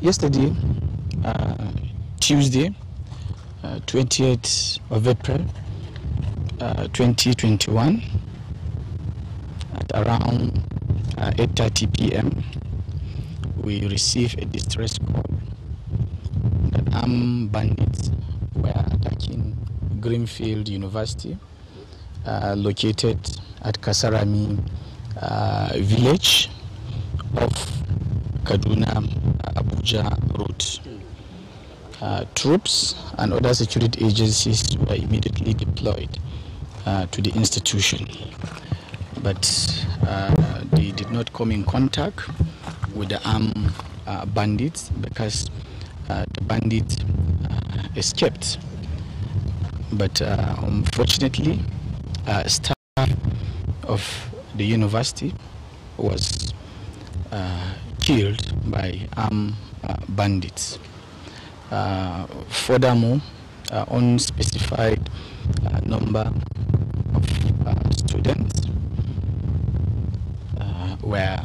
yesterday, uh, Tuesday, uh, 28th of April, uh, 2021, at around 8.30 p.m., we received a distress call that armed bandits were attacking Greenfield University, uh, located at Kasarami uh, village Kaduna Abuja route. Uh, troops and other security agencies were immediately deployed uh, to the institution, but uh, they did not come in contact with the armed uh, bandits because uh, the bandits escaped. But unfortunately, staff of the university was uh, killed by armed uh, bandits. Uh, furthermore, uh, unspecified uh, number of uh, students were